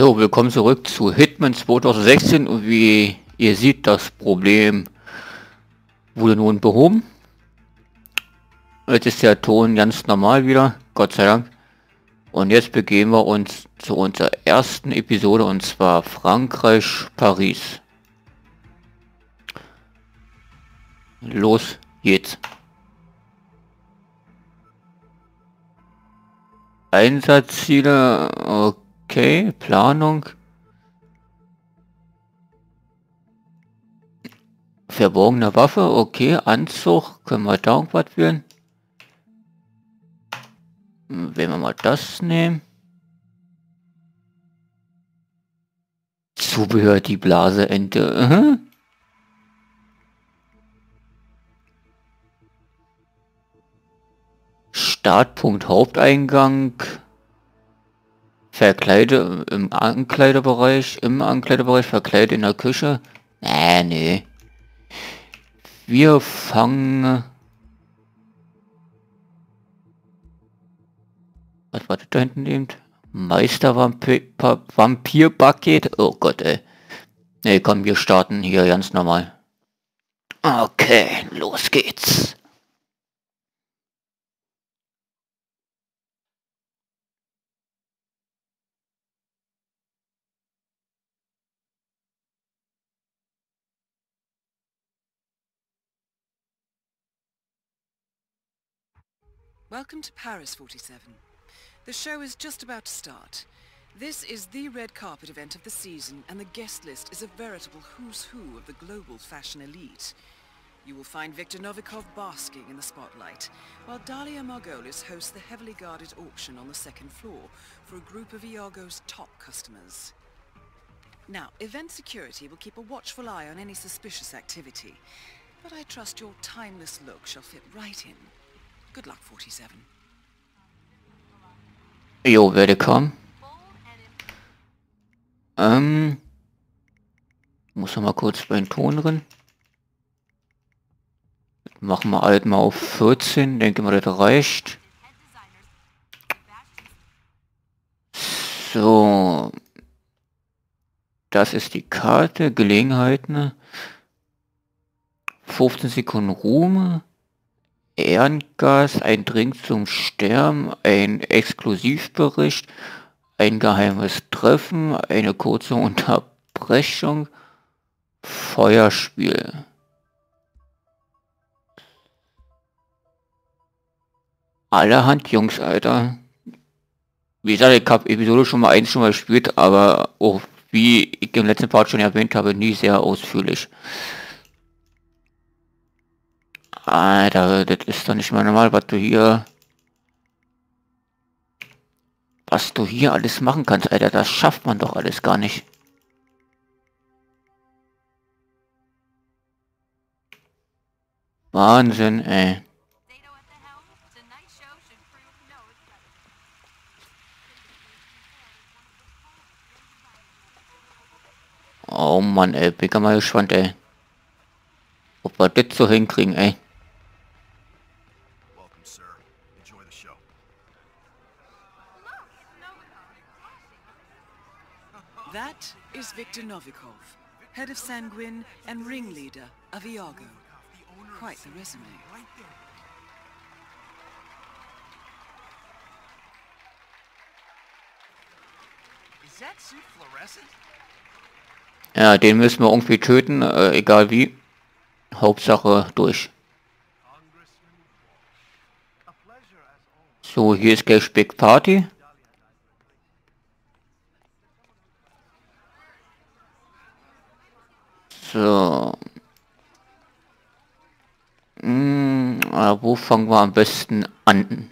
So, willkommen zurück zu Hitman 2016 und wie ihr seht, das Problem wurde nun behoben. Jetzt ist der Ton ganz normal wieder, Gott sei Dank. Und jetzt begeben wir uns zu unserer ersten Episode und zwar Frankreich, Paris. Los geht's. Einsatzziele, okay, Planung. Verborgene Waffe, okay, Anzug, können wir da irgendwas wählen? Wenn wir mal das nehmen. Zubehör, die Blaseente. Mhm. Startpunkt Haupteingang. Verkleide im Ankleidebereich, im Ankleidebereich, verkleide in der Küche. Nee, nee. Wir fangen... Was war das da hinten eben? Meister Vampir, Vampir Bucket? Oh Gott, ey. Nee, komm, wir starten hier ganz normal. Okay, los geht's. Welcome to Paris 47. The show is just about to start. This is the red carpet event of the season, and the guest list is a veritable who's who of the global fashion elite. You will find Viktor Novikov basking in the spotlight, while Dalia Margolis hosts the heavily guarded auction on the second floor for a group of Iago's top customers. Now, event security will keep a watchful eye on any suspicious activity, but I trust your timeless look shall fit right in. Good luck, 47. Jo, werde kommen. Ähm, muss noch mal kurz beim Ton drin. Machen wir halt mal auf 14, denke mal, das reicht. So. Das ist die Karte, Gelegenheiten. 15 Sekunden Ruhm. Ehrengas, ein Drink zum Sterben, ein Exklusivbericht, ein geheimes Treffen, eine kurze Unterbrechung, Feuerspiel. Allerhand Jungs, Alter. Wie gesagt, ich habe Episode schon mal eins schon mal gespielt, aber auch wie ich im letzten Part schon erwähnt habe, nie sehr ausführlich. Alter, das ist doch nicht mal normal, was du hier... Was du hier alles machen kannst, Alter, das schafft man doch alles gar nicht. Wahnsinn, ey. Oh Mann, ey, bin mal gespannt, ey. Ob wir das so hinkriegen, ey. That is Viktor Novikov, head of Sanguine and ringleader of Iago. Quite the resume. Ja, den müssen wir irgendwie töten, äh, egal wie. Hauptsache durch. So, hier ist gleich Big Party. So. Hm, wo fangen wir am besten an?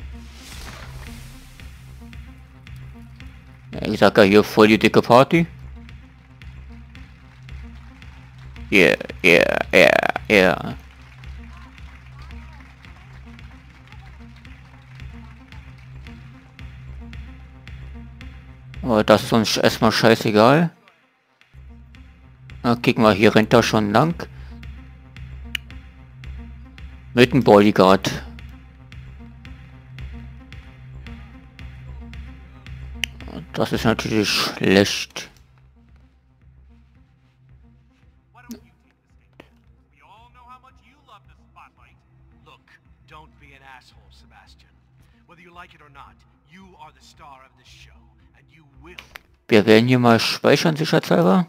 Ich sag ja hier voll die dicke Party. Yeah, yeah, yeah, yeah. Aber das ist uns erstmal scheißegal. Na, guck mal, hier rennt er schon lang. Mit dem Bodyguard. Das ist natürlich schlecht. Wir werden hier mal speichern, sicherheitshalber.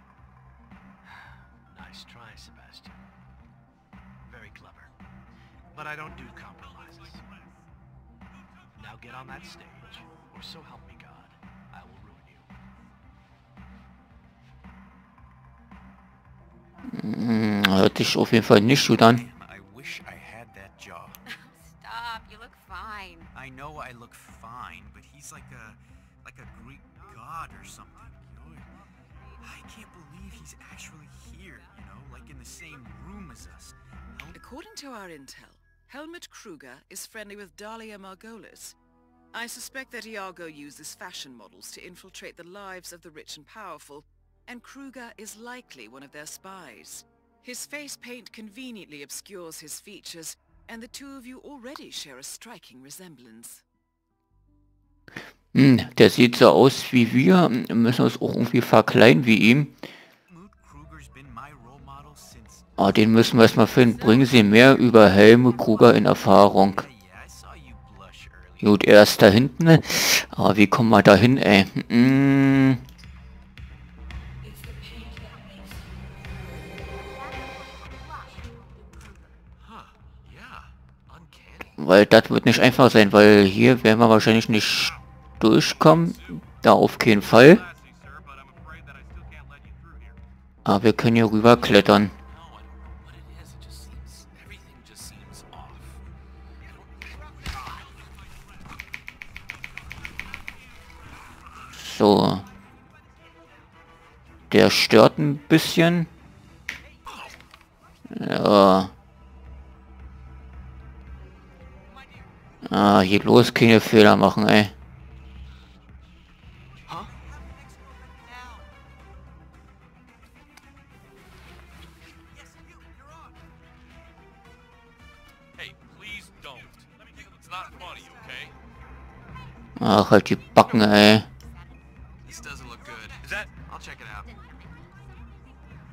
Nice try, Sebastian. Very clever. But I don't do compromises. Now get on that stage, or so help me God, I will ruin you. Hm, hört sich auf jeden Fall nicht gut an. Intel, Helmut Kruger is friendly with Dahlia Margolis. I suspect that Iago uses fashion models to infiltrate the lives of the rich and powerful, and Kruger is likely one of their spies. His face paint conveniently obscures his features, and the two of you already share a striking resemblance. Hm, der sieht so aus wie wir. Müssen uns auch irgendwie verkleiden wie ihm. Ah, den müssen wir erstmal finden. Bringen Sie mehr über Helmut Kruger in Erfahrung. Gut, er ist da hinten. Aber wie kommen wir da hin, ey? Uncanny. weil das wird nicht einfach sein, weil hier werden wir wahrscheinlich nicht durchkommen. Da auf keinen Fall. Aber wir können hier rüber klettern. Der stört ein bisschen. Ja. Ah, hier bloß keine Fehler machen, ey. Ach, halt die Backen, ey.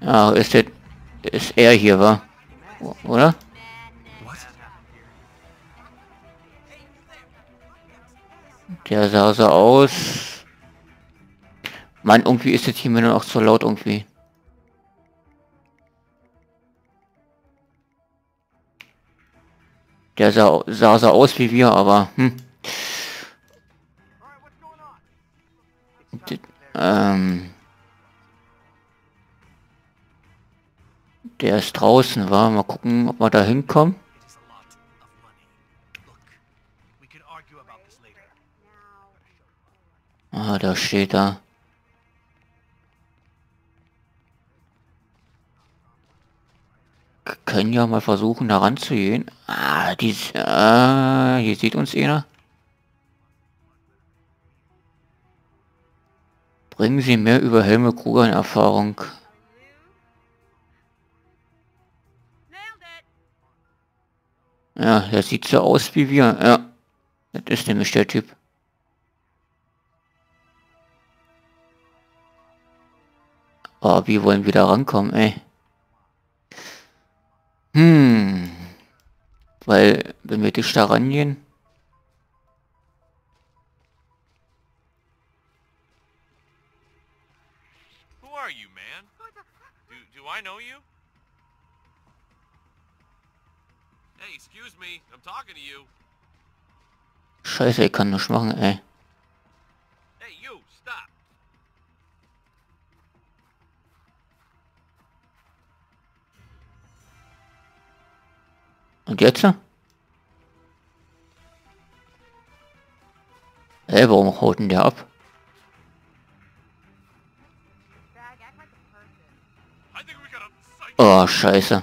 Ja, ist der, ist er hier, wa? O- Oder? Der sah so aus. Mann, irgendwie ist jetzt hier mir nur noch zu laut irgendwie. Der sah, sah so aus wie wir, aber hm. D ähm. Der ist draußen, war. Mal gucken, ob wir da hinkommen. Ah, da steht. K- Können ja mal versuchen, da ranzugehen. Ah, die, ah, hier sieht uns einer. Bringen Sie mehr über Helme Kruger in Erfahrung. Ja, der sieht so aus wie wir. Ja, das ist nämlich der Typ. Oh, wie wollen wir da rankommen, ey? Hm. Weil, wenn wir dich da rangehen... Scheiße, ich kann nichts machen, ey. Hey, you, stop. Und jetzt? Ey, warum haut denn der ab? Oh, scheiße.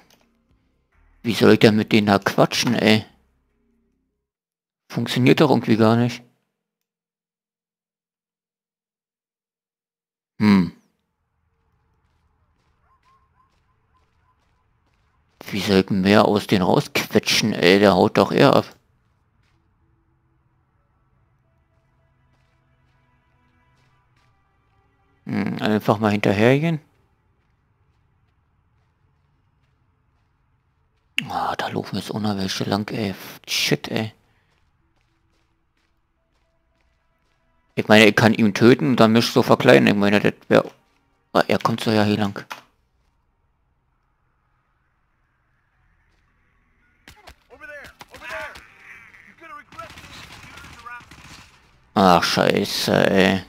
Wie soll ich denn mit denen da quatschen, ey? Funktioniert doch irgendwie gar nicht. Hm. Wie soll ich mehr aus denen rausquetschen, ey? Der haut doch eher ab. Hm, einfach mal hinterhergehen. Ah, da laufen jetzt ohne welche lang, ey. Shit, ey. Ich meine, ich kann ihn töten und dann mich so verkleiden. Ich meine, das wäre... Ah, er kommt so ja hier lang. Ach, scheiße, ey.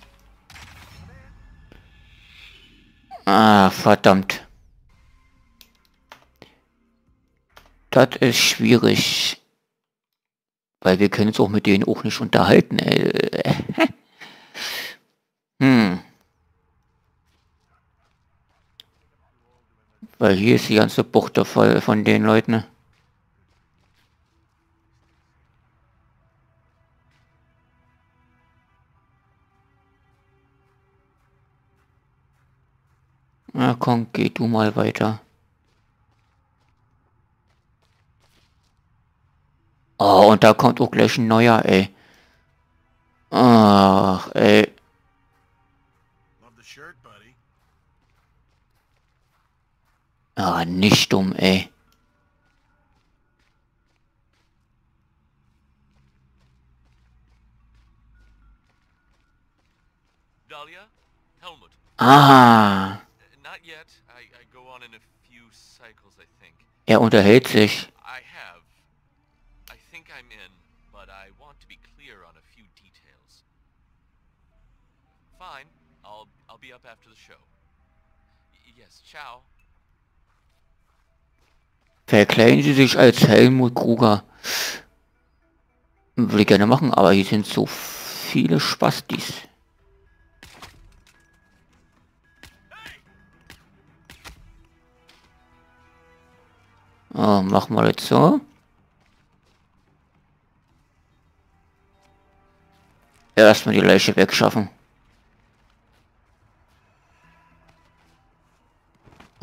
Ah, verdammt. Das ist schwierig. Weil wir können uns auch mit denen auch nicht unterhalten, ey. Hm. Weil hier ist die ganze Buchte voll von den Leuten. Na komm, geh du mal weiter. Oh, und da kommt auch gleich ein neuer, ey. Ach, ey. Ah, nicht dumm, ey. Dahlia? Helmut. Ah, Not yet. I, I go on in a few cycles, I think. er unterhält sich. I have. I think I'm in, but I want to be clear on a few details. Fine. I'll I'll be up after the show. Y- yes, ciao. Verkleiden Sie sich als Helmut Kruger. Würde ich gerne machen, aber hier sind so viele Spastis. Oh, machen wir jetzt so. Erstmal die Leiche wegschaffen.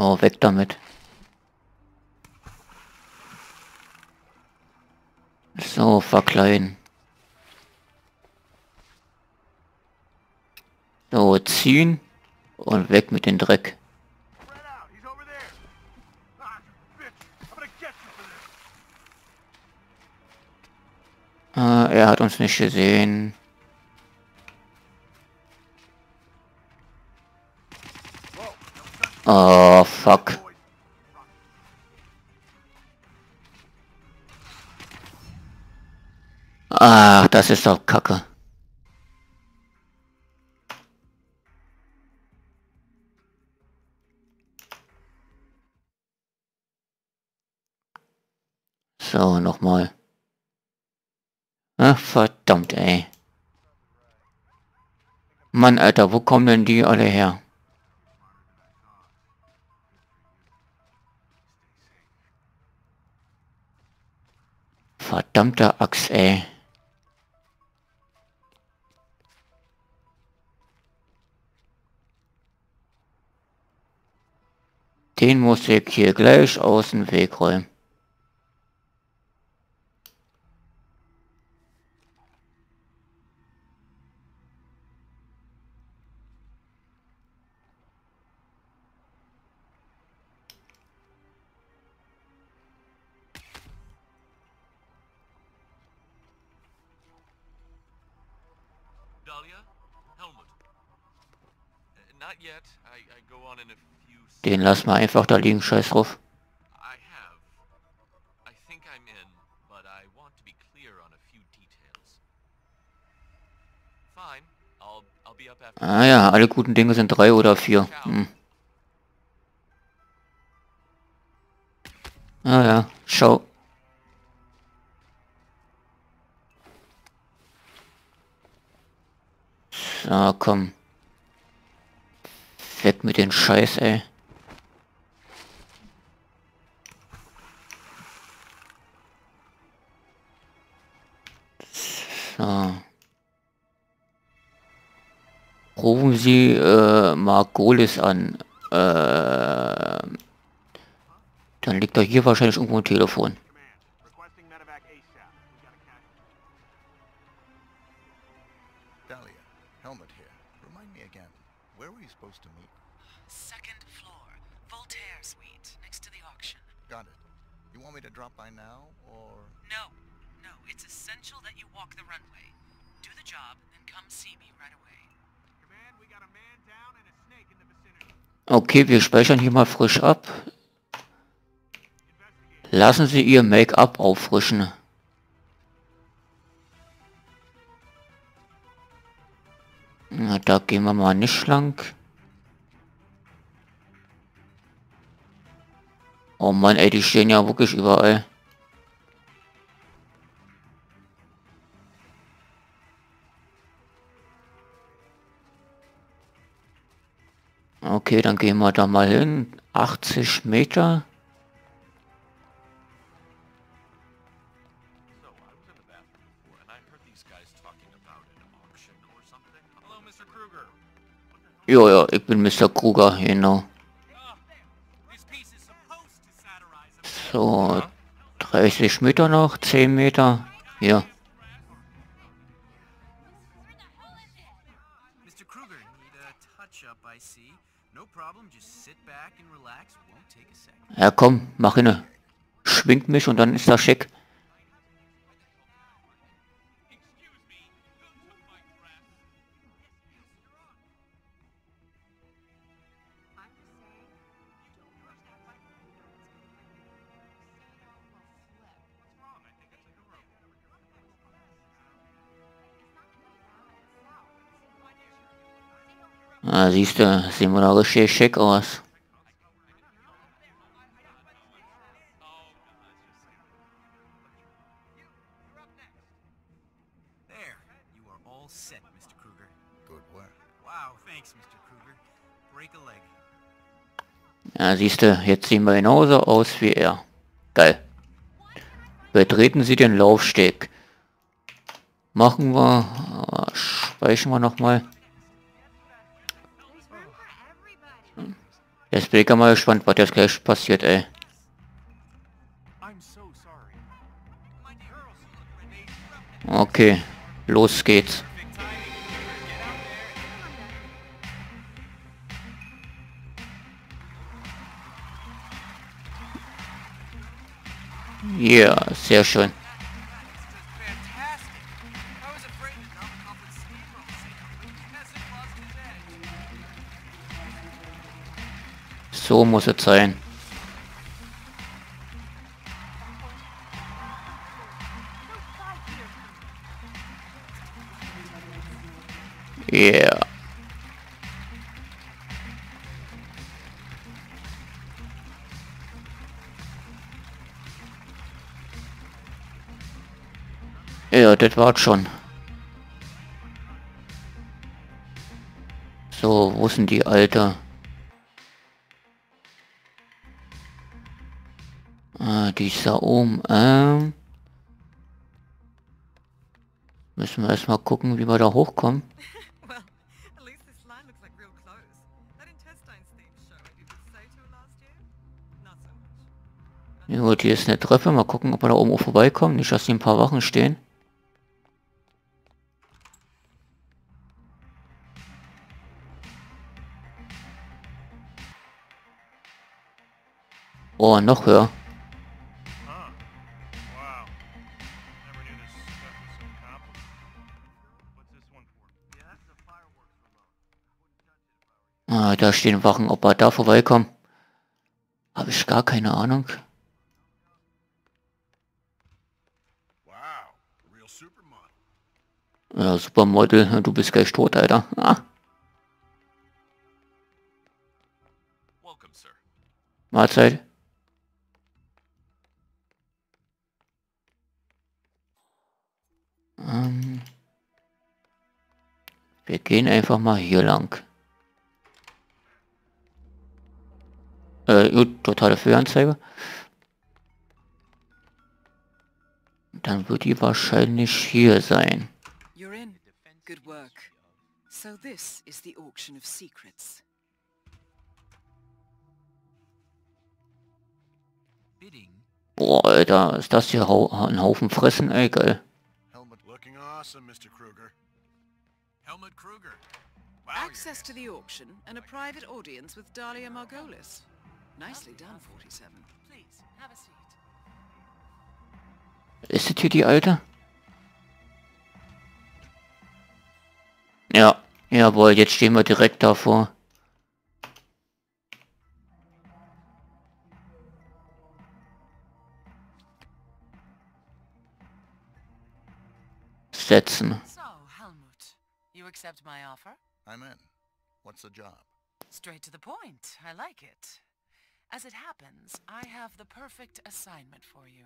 Oh, weg damit. So, verkleiden. So, ziehen und weg mit dem Dreck. Ah, er hat uns nicht gesehen. Oh, fuck. Ach, das ist doch kacke. So, nochmal. Ach, verdammt, ey. Mann, Alter, wo kommen denn die alle her? Verdammter Axt, ey. Den muss ich hier gleich aus dem Weg räumen. Few details. Fine. I'll I'll be up after Ah ja, alle guten Dinge sind drei oder vier. Hm. Ah ja, schau. So, komm. Weg mit den Scheiß, ey. So. Rufen Sie äh, Margolis an. Äh, dann liegt er hier wahrscheinlich irgendwo ein Telefon. Dahlia, Helmut here. Remind me again, where were you supposed to meet? Second floor, Voltaire Suite, next to the auction. Got it. You want me to drop by now, or... No, no, it's essential that you walk the runway. Do the job, then come see me right away. Command, we got a man down and a snake in the vicinity. Okay, wir speichern hier mal frisch ab. Lassen Sie Ihr Make-up auffrischen. Na, da gehen wir mal nicht lang. Oh Mann, ey, die stehen ja wirklich überall. Okay, dann gehen wir da mal hin. 80 Meter. Ja, ja, ich bin Mr. Kruger, genau. So, 30 Meter noch, 10 Meter. Ja. Second. Ja, komm, mach inne. Schwingt mich und dann ist das schick. Ah, siehst du, sehen wir da richtig schick aus. There, you are all set, Mr. Kruger. Good work. Wow, thanks, Mr. Kruger. Break a leg. Ja, siehst du, jetzt sehen wir genauso aus wie er. Geil. Betreten Sie den Laufsteg. Machen wir, äh, speichern wir nochmal. Jetzt bin ich mal gespannt, was jetzt gleich passiert, ey. Okay, los geht's. Ja, sehr schön. So muss es sein. Yeah. Ja, das war's schon. So, wo denn die Alte? Die ist da oben. Ähm, müssen wir erstmal gucken, wie wir da hochkommen. Ja, gut, hier ist eine Treppe. Mal gucken, ob wir da oben auch vorbeikommen. Nicht, dass hier ein paar Wachen stehen. Oh, noch höher. Ah, da stehen Wachen, ob wir da vorbeikommen. Habe ich gar keine Ahnung. Ja, Supermodel, du bist gleich tot, Alter. Ah. Mahlzeit. Ähm, wir gehen einfach mal hier lang. Äh, gut, totale Fehlanzeige. Dann wird die wahrscheinlich hier sein. You're in. Good work. So this is the auction of secrets. Bidding Boah, Alter, ist das hier hau ein Haufen Fressen, ey, geil. Helmet looking awesome, Mr. Kruger. Helmut Kruger. Wow, Access to the auction and a private audience with Dahlia Margolis. Nicely done, 47. Please, have a seat. Ist das hier die alte? Ja, jawohl, jetzt stehen wir direkt davor. Setzen. So, Helmut, you accept my offer? I'm in. What's the job? Straight to the point. I like it. As it happens, I have the perfect assignment for you.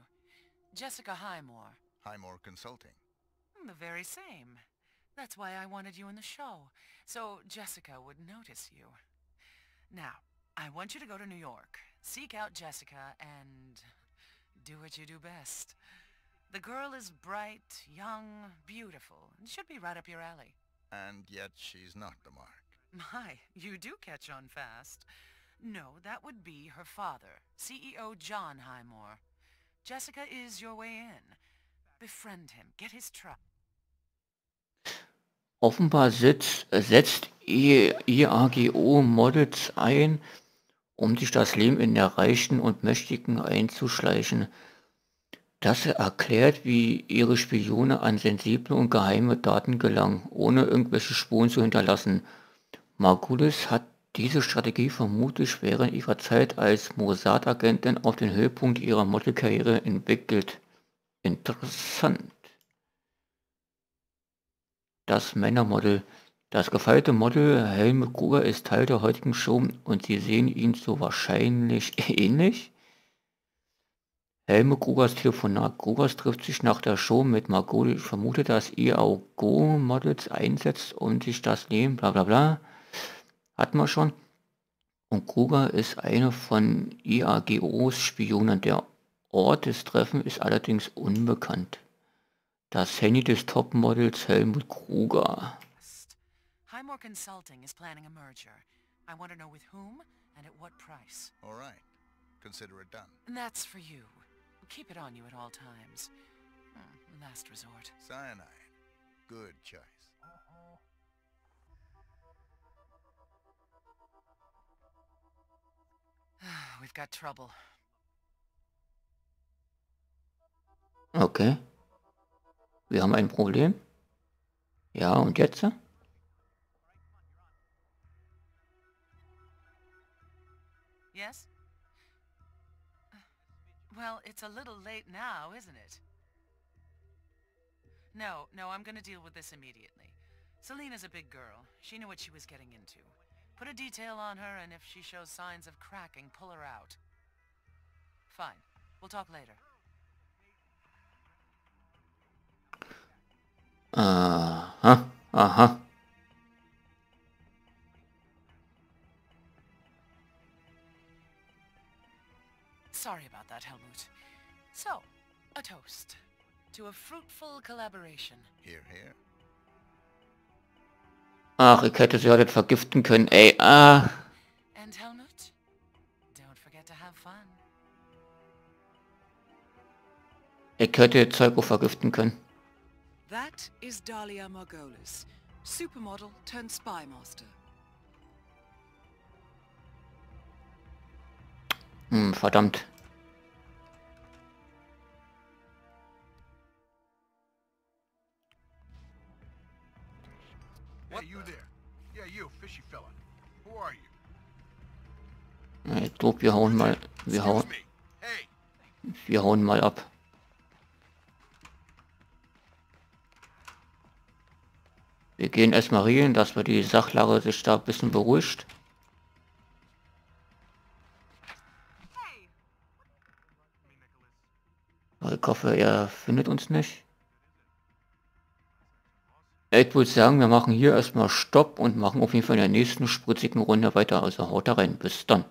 Jessica Highmore. Highmore Consulting. Hmm, The very same. That's why I wanted you in the show, so Jessica would notice you. Now, I want you to go to New York, seek out Jessica, and do what you do best. The girl is bright, young, beautiful, and should be right up your alley. And yet she's not the mark. My, you do catch on fast. No, that would be her father, CEO John Highmore. Jessica is your way in. Befriend him, get his trust. Offenbar setzt, setzt IAGO Models ein, um sich das Leben in der Reichen und Mächtigen einzuschleichen. Das erklärt, wie ihre Spione an sensible und geheime Daten gelangen, ohne irgendwelche Spuren zu hinterlassen. Margulis hat diese Strategie vermutlich während ihrer Zeit als Mossad-Agentin auf den Höhepunkt ihrer Modelkarriere entwickelt. Interessant. Das Männermodel. Das gefeierte Model Helmut Gruber ist Teil der heutigen Show und Sie sehen ihn so wahrscheinlich ähnlich. Helmut Grubers Telefonat. Grubers trifft sich nach der Show mit Margot. Ich vermute, dass IAGO Models einsetzt und sich das Leben, bla bla bla. Hatten wir schon. Und Kruger ist eine von IAGOs Spionen. Der Ort des Treffens ist allerdings unbekannt. Das Handy des Topmodels Helmut Kruger. Highmore Consulting is planning a merger. I want to know with whom and at what price. All right. Consider it done. And that's for you. Keep it on you at all times. Hmm, last resort. Cyanide. Good choice. We've got trouble. Okay. Wir haben ein Problem. Ja, und jetzt? Yes? Well, it's a little late now, isn't it? No, no, I'm gonna deal with this immediately. Selena's a big girl. She knew what she was getting into. Put a detail on her, and if she shows signs of cracking, pull her out. Fine. We'll talk later. Uh-huh. Uh-huh. Sorry about that, Helmut. So, a toast. To a fruitful collaboration. Here, here. Ach, ich hätte sie nicht vergiften können, ey. Ah. Ich hätte jetzt Zeug auch vergiften können. That is Dahlia Margolis, supermodel turned spy master. Hm, verdammt. Glaub, wir hauen mal, wir hauen, wir hauen mal ab. Wir gehen erstmal regeln, dass wir die Sachlage sich da ein bisschen beruhigt. Ich hoffe, er findet uns nicht. Ich würde sagen, wir machen hier erstmal Stopp und machen auf jeden Fall in der nächsten spritzigen Runde weiter. Also haut da rein. Bis dann.